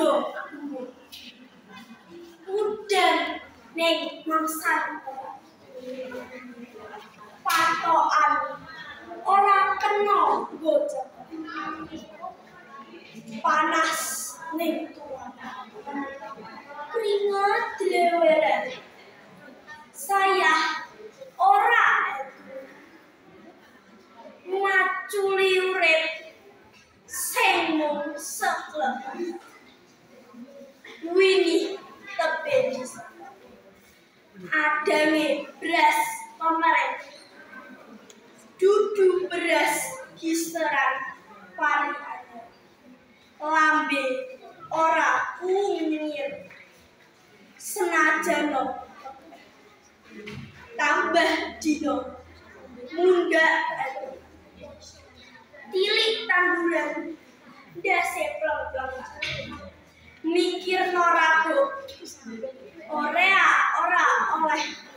bodoh udah. Neng mangsan patokan. Orang kenal bocah. Panas. Neng. Keringat dileweren saya orang. Ngaculi urip. Sing mung adange beras pemerintah dudu beras kisteran pari lambe ora kunyir. Senajan tambah dino. Tilik bye.